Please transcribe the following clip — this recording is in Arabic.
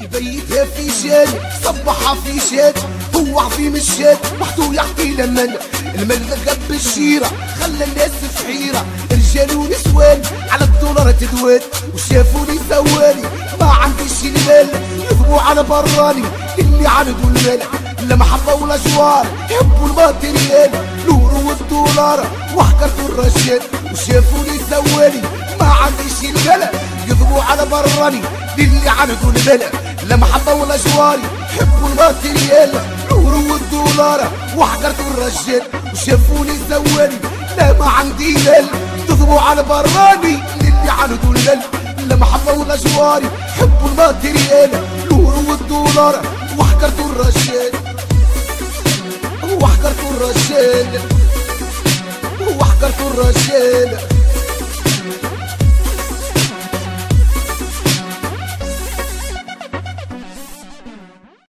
يبيتها في شاد صبحها في شاد هو عظيم الشاد وحده يعطي لمن المن ذقب بالشيرة خلى الناس في حيرة رجال ونسوان على الدولار تدوات وشافوني سواني ما عندي شي المال يضربوا على براني اللي عندوا المال لا محبة ولا جوار يحبوا الماتريال الورو والدولار وحكرتوا الرشاد وشافوني سواني ما عندي شي المال يضربوا على براني اللي عندوا المال لا محبة ولا جواري يحبوا الماتريال الورو والدولار وحكرتوا الرجال وشافوني سواني لا ما عندي مال تضربوا على براني اللي عندوا المال لا محبة ولا جواري حبوا الماتريال الورو والدولار وحكرتوا الرجال. وحكرتوا الرجال. وحكرتوا الرجال.